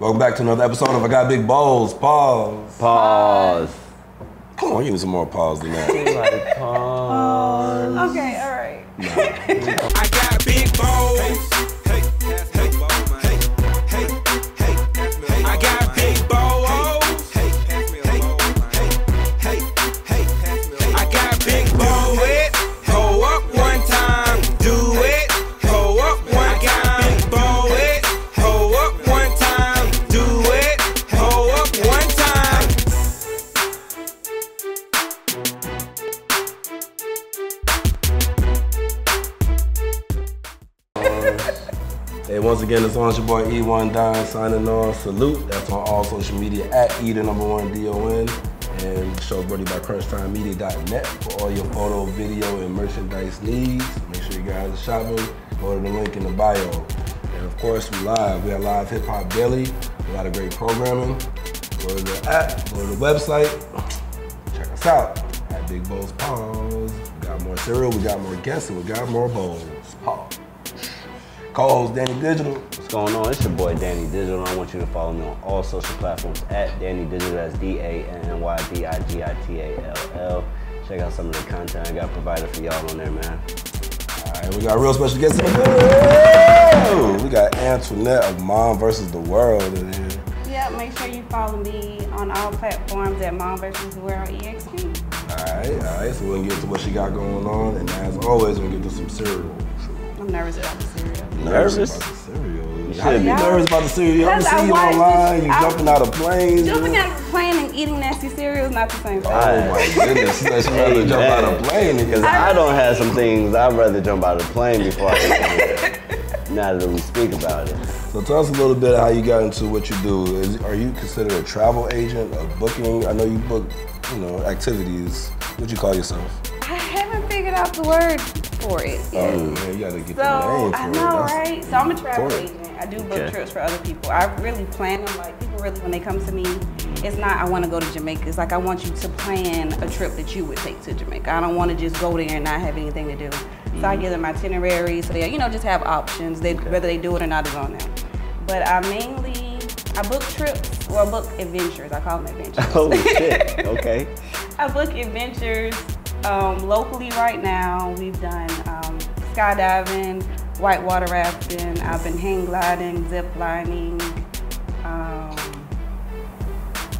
Welcome back to another episode of I Got Big Bowls. Pause. Pause. Come on, give me some more pause than that. like pause. Okay, all right. I got big bowls. Again, it's on your boy E1 Don signing off. Salute. That's on all social media at E the number one D-O-N. And the show's brought by CrunchTimeMedia.net for all your photo, video, and merchandise needs. Make sure you guys are shopping. Go to the link in the bio. And of course, we live. We have live hip hop daily. A lot of great programming. Go to the app, go to the website. Check us out at Big Bowls Pause. We got more cereal, we got more guests, and we got more bowls. Pause. Co-host Danny Digitall. What's going on? It's your boy Danny Digitall. I want you to follow me on all social platforms at Danny Digitall. That's D-A-N-N-Y-D-I-G-I-T-A-L-L. Check out some of the content I got provided for y'all on there, man. All right, we got a real special guest in the. We got Antuanette of Mom versus the World in here. Yeah, make sure you follow me on all platforms at Mom versus the World EXP. All right, all right. So we'll get to what she got going on, and as always, we'll get to some cereal. I'm nervous about the cereal. Nervous? about the cereal. should be. nervous about the cereal? You ever Because I see you online? You I- jumping out of planes? Jumping out of a plane and eating nasty cereal is not the same thing. Oh my goodness! She said she rather jump out of a plane Because get I don't have some things I'd rather jump out of the plane before I get Now that we speak about it. So tell us a little bit how you got into what you do. Is, are you considered a travel agent, a booking? I know you book, you know, activities. What do you call yourself? I haven't figured out the word for it yet. Oh man, you gotta get So the name for I it. know, That's- right? So I'm a travel agent. I do book Okay. trips for other people. I really plan them. Like people really, when they come to me, it's not I want to go to Jamaica. It's like I want you to plan a trip that you would take to Jamaica. I don't want to just go there and not have anything to do. So I mm-hmm. give them itinerary, so they, you know, just have options. They whether they do it or not is on them. But I mainly I book trips or book adventures. I call them adventures. Oh shit. Okay. I book adventures um, locally right now. We've done um, skydiving, whitewater rafting. I've been hang gliding, zip lining. Um,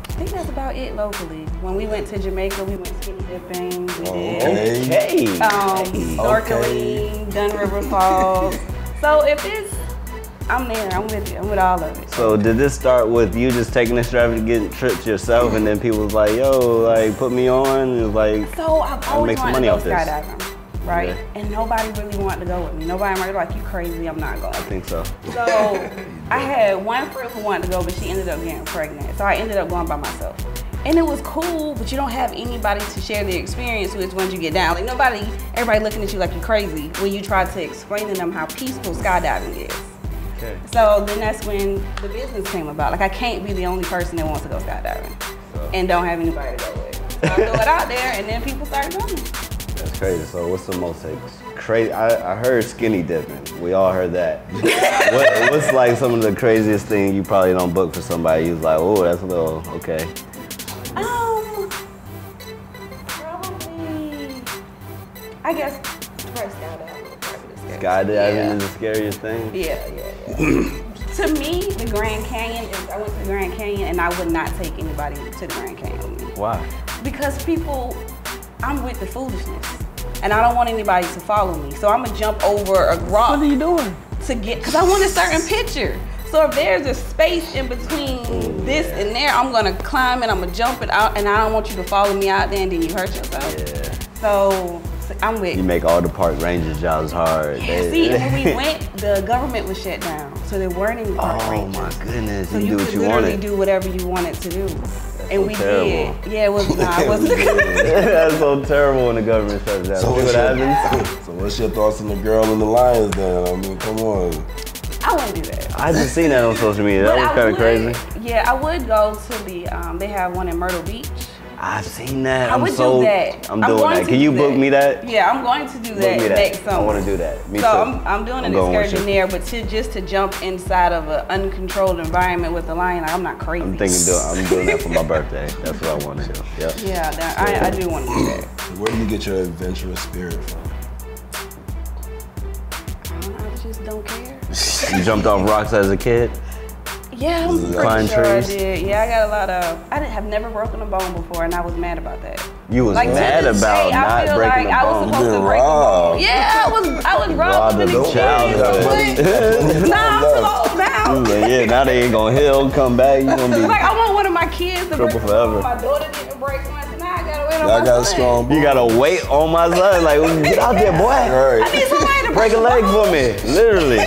I think that's about it locally. When we went to Jamaica, we went skinny dipping. We did Okay. Okay. um, snorkeling, done river falls. so if it's, I'm there. I'm with you. I'm with all of it. So did this start with you just taking extravagant trips yourself, and then people was like, "Yo, like put me on," and it was like, So I've always make some wanted to money go off this. skydiving, right? Okay. And nobody really wanted to go with me. Nobody was like, "You crazy? I'm not going." I think so. So I had one friend who wanted to go, but she ended up getting pregnant. So I ended up going by myself. And it was cool, but you don't have anybody to share the experience with once you get down. Like nobody, everybody looking at you like you're crazy when you try to explain to them how peaceful skydiving is. Okay. So then that's when the business came about. Like I can't be the only person that wants to go skydiving and don't have anybody to go with. So I threw it out there and then people started coming. That's crazy. So what's the most crazy? I, I heard skinny dipping. We all heard that. what, what's like some of the craziest thing you probably don't book for somebody? You was like, oh, that's a little okay. Um, probably. I guess Skydiving Yeah. is the scariest thing. Yeah, yeah, yeah. to me, the Grand Canyon is. I went to the Grand Canyon, and I would not take anybody to the Grand Canyon with me Why? because people. I'm with the foolishness, and I don't want anybody to follow me. So I'm gonna jump over a rock What are you doing? to get because I want a certain picture. So if there's a space in between this and there, I'm gonna climb it, I'm gonna jump it out, and I don't want you to follow me out there and then you hurt yourself. Yeah. So, so I'm with You make all the park ranger jobs hard. They- See, when we went, the government was shut down, so there weren't any park Oh rangers. Oh my goodness! So you, you do could what you literally wanted. do whatever you wanted to do, and so we terrible. did. Yeah, it was not. It wasn't. That's so terrible when the government shuts down. So See what's, what your, happens? so what's your thoughts on the girl and the lions then? I mean, come on. I wouldn't do that. I just seen that on social media. That was kind of crazy. Yeah, I would go to the. Um, they have one in Myrtle Beach. I've seen that. I I'm would so, do that. I'm I'm doing that. Can you book that. me that? Yeah, I'm going to do Book that that. next summer. I want to do that. Me so too. I'm, I'm doing an I'm going with excursion there, but to just to jump inside of an uncontrolled environment with a lion, I'm not crazy. I'm thinking, do, I'm doing that for my birthday. That's what I want to do. Yep. Yeah, that, I, I do want to do that. Where do you get your adventurous spirit from? I just don't care. You jumped off rocks as a kid. Yeah, I'm pretty Climb sure trees? I did. Yeah, I got a lot of. I didn't have never broken a bone before, and I was mad about that. You was Like mad this about day, I not feel breaking like a I was supposed You to been break a bone. Yeah, I was. I was Robbed robbed of in the childhood. childhood. nah, I'm close You now. was like, yeah, now they ain't gonna heal, come back. You gonna be. Like I want one of my kids to break Triple a forever. bone. My daughter didn't break one, I gotta wait Y'all got a son. strong You gotta wait on my son. Like, get out there, boy. Right. I need somebody to Break a leg for me, literally.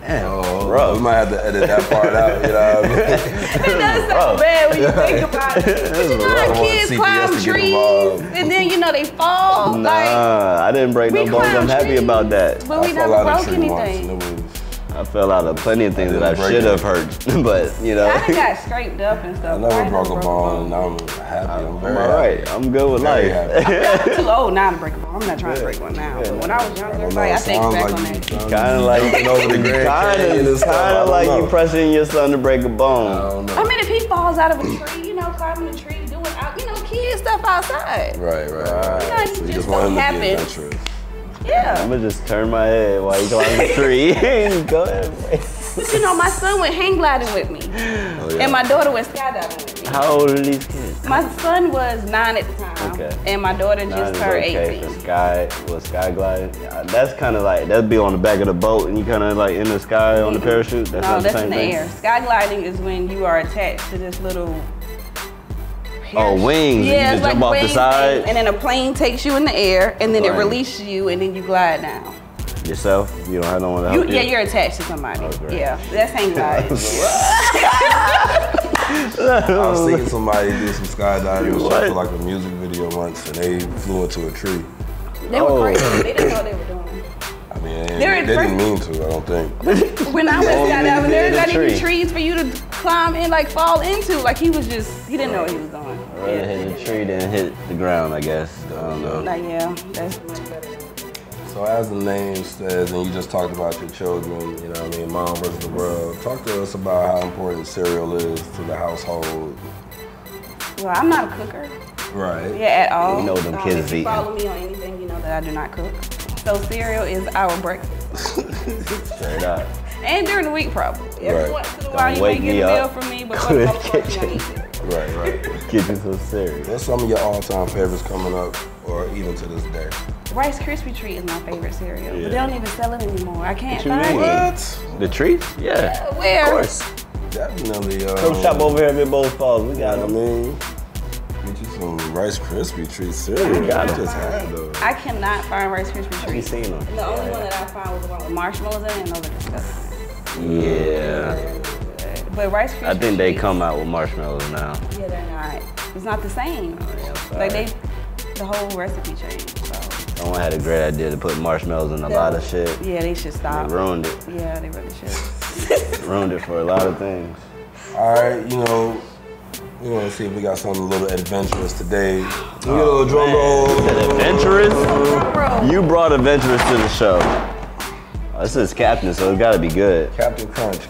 Damn, rough. we might have to edit that part out. You know what I mean? It does sound bad when you think about it. But you know how kids climb trees and then you know they fall. Like, Nah, I didn't break no bones. I'm happy about that. But we never broke of tree once, anything. And it was- I fell out of plenty of things I that I should have hurt, but you know. I done got scraped up and stuff. I never ain't broke a never bone, and I'm happy. I'm I'm very all right. I'm good with Very life. I'm too old now to break a bone. I'm not trying to break one now. But when I was younger, don't know. like, I think back like on that. Kind of like, jumping over the Grand kind Canyon and of, kind of like know. you pressing your son to break a bone. don't know. I mean, if he falls out of a tree, you know, climbing a tree, doing out, you know, kids stuff outside. Right, right, You right. know, you So you just just want him don't to be happen. Yeah. I'm gonna just turn my head while you climb the tree. Go ahead. You know, my son went hang gliding with me, Oh, yeah. and my daughter went skydiving with me. How old are these kids? My son was nine at the time, Okay. and my daughter Nine just turned okay 18. for sky, well, sky gliding. That's kind of like that'd be on the back of the boat and you kind of like in the sky on the mm-hmm. parachute. That's no, not the that's in the thing. air. Sky gliding is when you are attached to this little. Oh, parachute. wings, and you Yeah, just it's like jump off the side? thing, and then a plane takes you in the air, and then Right. it releases you, and then you glide down. Yourself, you don't have no one to help you. yeah, you're attached to somebody. Oh, yeah, that's hang gliding. I was seeing somebody do some skydiving What? shot for like a music video once, and they flew into a tree. they were Oh. crazy. They didn't know what they were doing. I mean, they, They're didn't mean to. I don't think. When I was Oh, you skydiving, did there's the not even trees for you to climb and like fall into. Like he was just, he didn't know what he was doing. Rather hit the tree than hit the ground, I guess. I don't know. Like yeah, that's. So as the name says, and you just talked about your children, you know what I mean, mom versus the world. Talk to us about how important cereal is to the household. Well, I'm not a cooker. Right. Yeah, at all. You know them Um, kids if you eating. follow me on anything, you know that I do not cook. So cereal is our breakfast. Straight up. And during the week, probably. Every Right. once in a Don't you wake may get me a meal up. from me, but Go for the to most part, you don't kitchen. eat it. Right, right. Get you some cereal. What's some of your all-time favorites coming up, or even to this day? Rice Krispie treat is my favorite cereal, Yeah. but they don't even sell it anymore. I can't What you find mean? it. What? The treats? Yeah. Where? Of course. Definitely. Um, Come shop over here at Big Bowls Pause. We You got know what I them. mean? Get you some Rice Krispie treat cereal. We got You it. just had those. I cannot find Rice Krispie You treats. seen them? The only one that I found was the one with marshmallows in it, and those are disgusting. Yeah. But Rice Krispie I think they come out with marshmallows now. Yeah, they're not. It's not the same. Oh, yeah, Like they, the whole recipe changed. So. Someone had a great idea to put marshmallows in a lot of shit. Yeah, they should They stop. ruined it. Yeah, they really should. Ruined it for a lot of things. All right, you know, we want to see if we got something a little adventurous today. We get a little drum oh, roll. Said adventurous? You brought adventurous to the show. Oh, this is Captain, so it's gotta be good. Captain Crunch.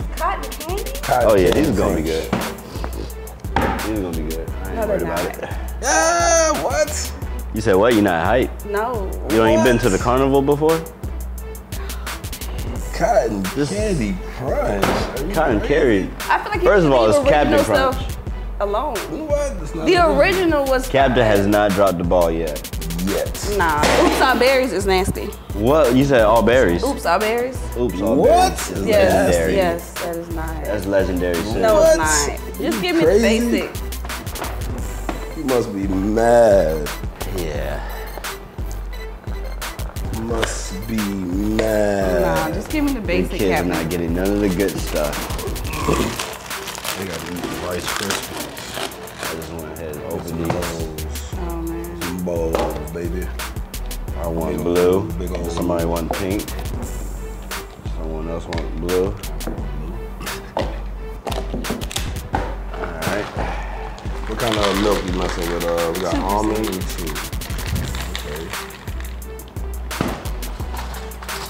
Cotton Oh yeah, candy these are gonna be good. These are gonna be good. I ain't No, worried about it. Yeah, what? You said what? You're not hype? No. You don't been to the carnival before? Cotton This- Candy Crunch. Cotton crazy? carried. I feel like you First of all, leave it's Captain Crunch. alone. What? The original was Captain has not dropped the ball yet. Yet. Nah, oops all berries is nasty. What? You said all berries? Oops all berries. Oops, all What? berries. Is Yes, legendary. yes, that is not. That's legendary shit. no, What? it's not. Just give me Crazy? the basic. You must be mad. Yeah. Must be mad. Nah, just give me the These basic kids are Captain. not getting none of the good stuff. They got to eat Rice Krispies. I just went ahead and Some opened these. Baby. I want Big blue. old- big old- Somebody want pink. Someone else want blue. Alright. What kind of milk you messing with? Uh, we got almond and two. Okay.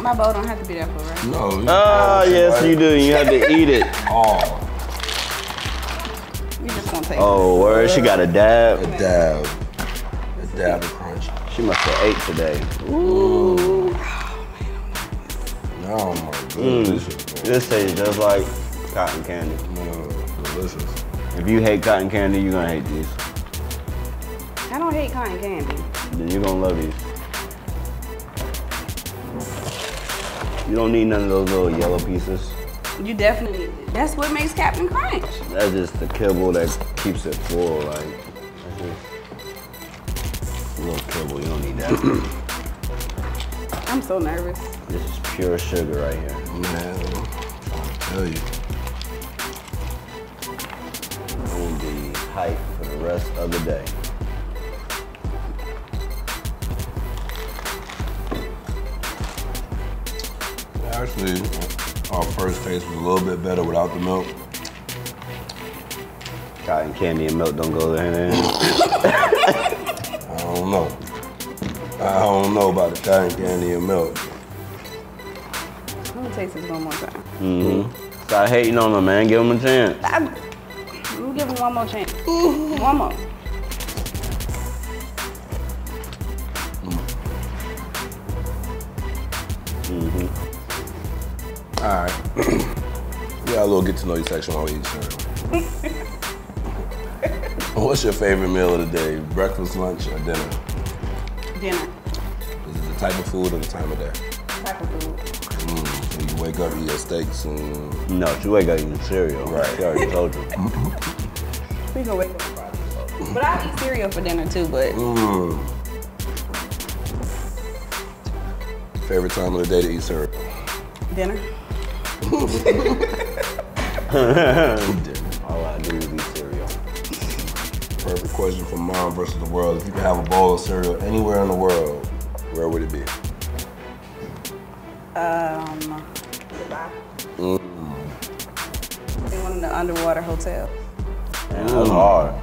My bowl don't have to be that full, right? No. you- Oh, yes, right? you do. You have to eat it. Oh, You just gonna take Oh, word. She got a dab. a dab. dab. A dab of crunch. She must have ate today. Oh my goodness. Mm. This tastes just like cotton candy. No, delicious. If you hate cotton candy, you're gonna hate these. I don't hate cotton candy. Then you're gonna love these. You don't need none of those little yellow pieces. You definitely. That's what makes Captain Crunch. That's just the kibble that keeps it full. Like, that's just a little kibble. You don't need that. I'm so nervous. this is pure sugar right here. Man, I'm trying to tell you. On the hype for the rest of the day. Actually, our first taste was a little bit better without the milk. Cotton candy and milk don't go hand in hand. I don't know. I don't know about the cotton candy and milk. Let me taste this one more time. Mm-hmm. Stop hating on them, man. Give them a chance. I, me give him one more chance. One more. Mm-hmm. All right. we got a little get to know you section while we eat cereal. What's your favorite meal of the day? Breakfast, lunch, or dinner? Dinner. Is it the type of food or the time of day? Type of food. Mm, so you wake up, eat your steaks, and No, she wake up eating cereal. Right. She already told you. We can wake up and probably. But I eat cereal for dinner too, but mm. favorite time of the day to eat cereal? dinner. Dinner. Question from mom versus the world. If you could have a bowl of cereal anywhere in the world, where would it be? Um, Dubai. Mm. In one of the underwater hotels. Man, that's hard.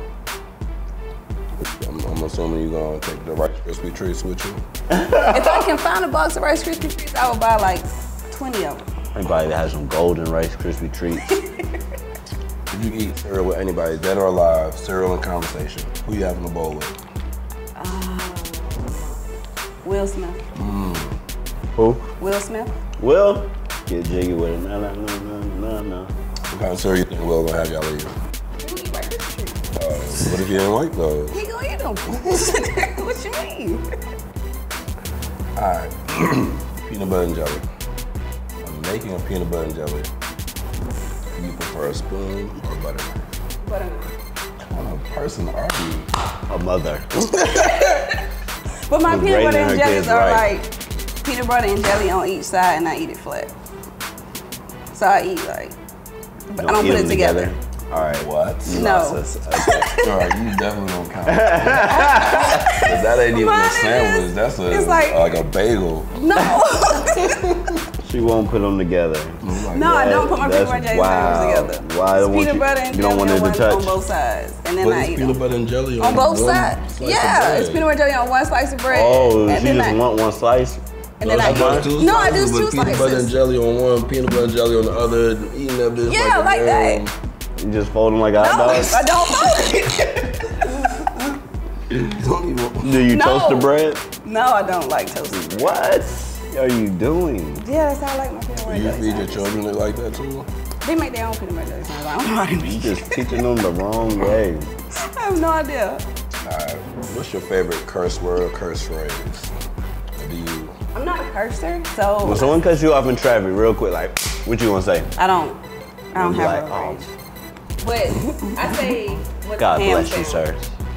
I'm, I'm assuming you're gonna take the Rice Krispie treats with you. if I can find a box of Rice Krispie treats, I would buy like 20 of them. Anybody that has some golden Rice Krispie treats. If you eat cereal with anybody, dead or alive, cereal and conversation, who you having a bowl with? Will Smith. Who? Will Smith. Will? Get jiggy with it. No, no, no, no, no, no. What kind of cereal you think Will gonna have y'all eat? He gonna eat Rice Krispie treats. Uh, what if you didn't like those? He gonna eat them. what you mean? All right, peanut butter and jelly. I'm making a peanut butter and jelly. Do you prefer a spoon or butter knife? Butter What kind of person are you? A mother. But my peanut butter and jellies are right. like peanut butter and jelly on each side, and I eat it flat. So I eat like, but I don't put it them together. All right. What? You No. Okay. All right, you definitely don't count. that ain't even Mine a is- sandwich. That's a like- like a bagel. No, she won't put them together. Like no, I don't put my peanut butter and jelly wild. sandwiches together. Why It's don't want peanut you- butter and you don't jelly want on, it to one, touch? on both sides, and then But I it's eat peanut them. butter and jelly on, on both sides. slice of Yeah, bread. it's peanut butter and jelly on one slice of bread. Oh, and she then just I, want one slice? and then No, I I got eat. two No, I slices do with two peanut butter and jelly on one, peanut butter and jelly on the other, and eating that bitch Yeah, like, like that. You just fold them like hot No, dogs? I don't fold it. Don't even. Do you No. toast the bread? No, I don't like toasted. What are you doing? Yeah, that's how I like my peanut butter Do you and feed your children it like that too? They make their own peanut butter jelly sandwiches. I don't know how You make it. just teaching them the wrong way. I have no idea. Alright, what's your favorite curse word or curse phrase? What do you? I'm not a cursor, so When someone cuts you off in traffic real quick, like, what you gonna say? I don't. I don't have like, a oh, range. But I say what God the ham bless you, sir.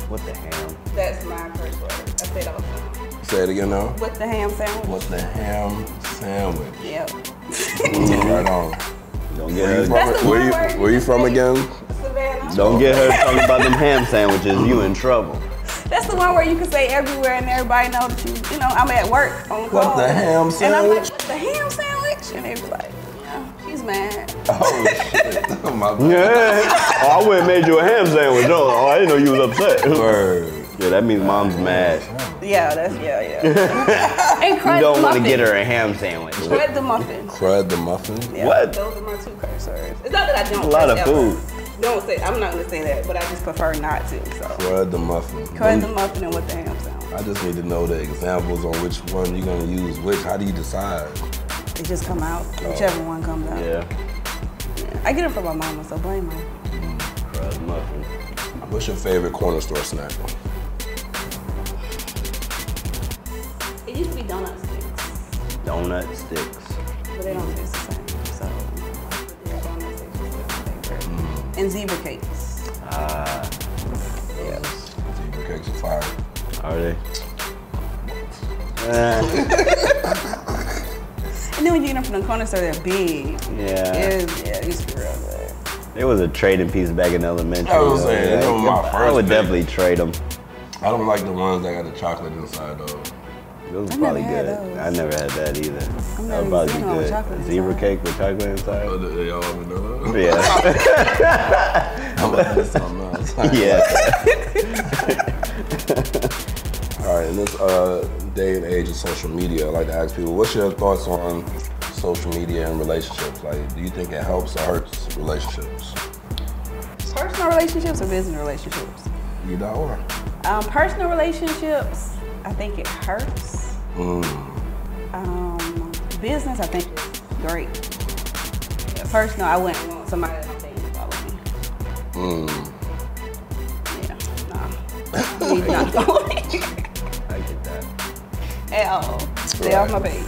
What the ham? That's my curse word. I say it all the time. Say it again now. With the ham sandwich. What's the ham sandwich? Yep. Mm, right on. Don't Where you get her, from? That's Where you, where you from again? Savannah. don't get her talking about them ham sandwiches. You in trouble. That's the one where you can say everywhere and everybody knows that you, you know, I'm at work on What call. the ham sandwich? And I'm like, sandwich? what the ham sandwich? And they be like, yeah, she's mad. Oh shit. My bad. Yeah. Oh, I went and made you a ham sandwich. Oh, oh, I didn't know you was upset. Word. Yeah, that means mom's mad. Yeah, that's yeah, yeah. and crud You don't want to get her a ham sandwich. Crud the muffin. Crud the muffin. Yeah, What? Those are my two curse words. It's not that I don't. A lot curse of ever. food. Don't say. I'm not gonna say that, but I just prefer not to. So Crud the muffin. crud the muffin and with the ham sound. I just need to know the examples on which one you're gonna use which. How do you decide? They just come out, oh. whichever one comes out. Yeah. Yeah. I get it from my mama, so blame her. Mm, crud the muffin. What's your favorite corner store snack? Donut sticks, Donut sticks. but they don't taste the same. So yeah, donut sticks is my favorite. And zebra cakes. Ah, Yeah. Zebra cakes are fire. are they? Eh, And then when you get them from the corner store, they're big. yeah. It, yeah, it used to be real good. There was a trading piece back in elementary. I was though. saying, that was my I would pick. definitely trade them. I don't like the ones that got the chocolate inside though. Those I probably never had good. those. I never had that either. I've That never would probably be good. Zebra inside. cake with chocolate inside. Oh, they all vanilla. Yeah. I'm like, this something else. yeah. All right, in this uh, day and age of social media, I like to ask people, what's your thoughts on social media and relationships? Like, do you think it helps or hurts relationships? Personal relationships or business relationships? Either or. Um, personal relationships, I think it hurts. Mm. Um, business, I think great. Personal, I wouldn't want somebody that don't think follow me. Mm. Yeah, nah. He's not me I get that. at all. Stay off my page.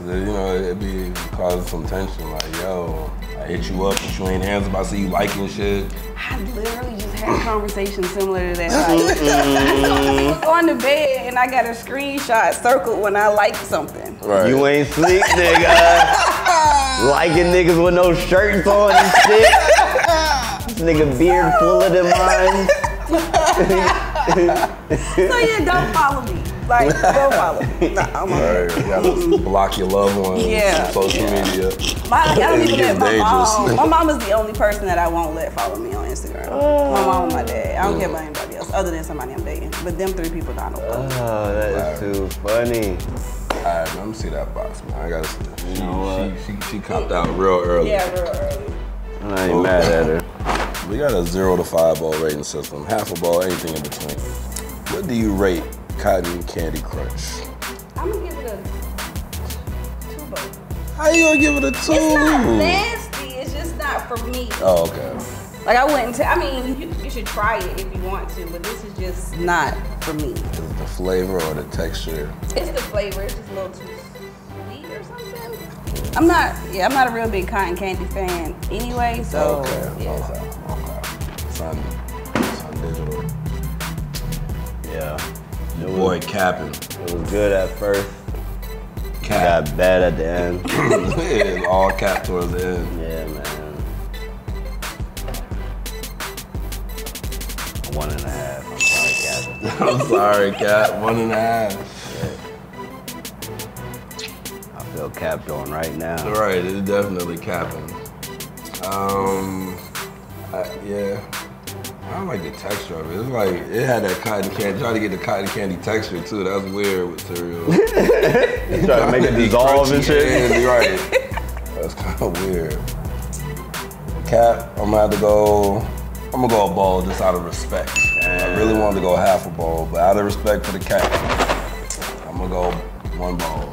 You know, it'd be causing some tension. Like, yo, I hit you up, but you ain't hands about see you liking shit. I literally just had a conversation similar to that. Like, mm-hmm. I was going to bed and I got a screenshot circled when I liked something. Right. You ain't sleep, nigga. Liking niggas with no shirts on and shit. This nigga beard full of them lines. So yeah, don't follow me. Like, don't follow me. Nah, I'm Right, you gotta block your loved ones Yeah, social yeah. media. My, I don't even let my dangerous. mom. My mom is the only person that I won't let follow me on Instagram. My mom and my dad. I don't care about anybody else other than somebody I'm dating. But them three people, I don't follow. Oh, that is too funny. All right, let me see that box, man. I gotta see it. She, know what? she, she, she copped out real early. Yeah, real early. I ain't not mad at her. We got a zero to five ball rating system, half a ball, anything in between. What do you rate Cotton Candy Crunch? I'm gonna give it a two vote. How you gonna give it a two? It's not nasty. It's just not for me. Oh, okay. Like I wouldn't. I mean, you, you should try it if you want to, but this is just not for me. Is it the flavor or the texture? It's the flavor. It's just a little too sweet or something. I'm not. Yeah, I'm not a real big cotton candy fan anyway. So okay, yeah. okay, okay. Boy capping. It was good at first. Cap. Got bad at the end. it's all cap towards the end. Yeah, man. One and a half. I'm sorry, Captain. I'm sorry, Cap. One and a half. I feel capped on right now. Right, it's definitely capping. Um, I, yeah. I don't like the texture of it. It's like it had that cotton candy. Try to get the cotton candy texture too. That's weird with cereal. Try to make it dissolve and shit. Candy, right. That's kind of weird. Cap, I'm gonna have to go. I'm gonna go a ball just out of respect. I really wanted to go half a ball, but out of respect for the cat, I'm gonna go one ball.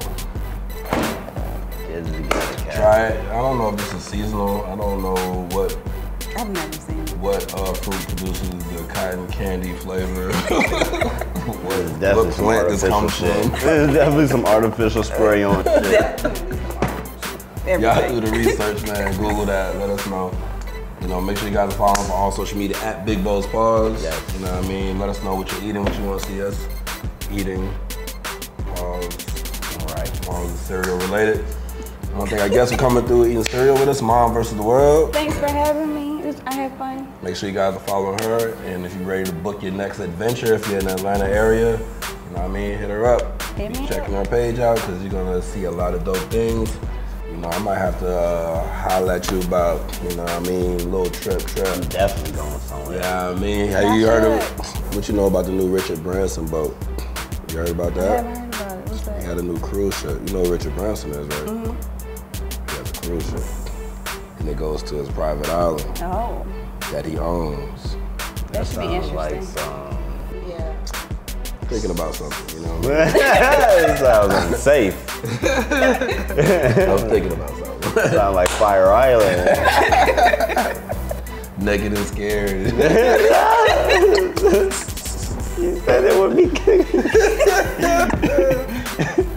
Get it together, Cap. Try it. I don't know if this is seasonal. I don't know what I've never seen it. What uh, fruit produces the cotton candy flavor. what, definitely what some plant this artificial comes from? There's definitely some artificial spray on shit. Y'all do the research, man. Google that. Let us know. You know, make sure you guys follow us on all social media at Big Bowls Pause. Yes. You know what I mean? Let us know what you're eating, what you want to see us eating. Pause. All right. Pause is cereal related. One thing I guess we're coming through eating cereal with us, Mom versus the World. Thanks for having me. It was- I had fun. Make sure you guys are following her. And if you're ready to book your next adventure, if you're in the Atlanta area, you know what I mean, hit her up. Hit Be me checking her page out because you're gonna see a lot of dope things. You know, I might have to uh, holler at you about, you know what I mean, little trip, trip. I'm definitely going somewhere. Yeah, I mean, have you heard of what you know about the new Richard Branson boat? You heard about I that? haven't heard about it. What's He that? had a new cruise ship. You know who Richard Branson is, right? Mm-hmm. He has a cruise ship. And it goes to his private island Oh, that he owns. that should be Sounds like some. Yeah. Thinking about something, you know? it sounds unsafe. I was thinking about something. Sound like Fire Island. Naked and scared. you said it would be good.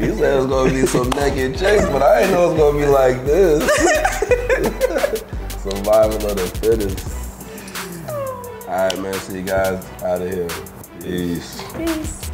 He said it was gonna be some naked chicks, but I didn't know it was gonna be like this. Survival of the fittest. All right, man. See you guys out of here. Peace. Peace.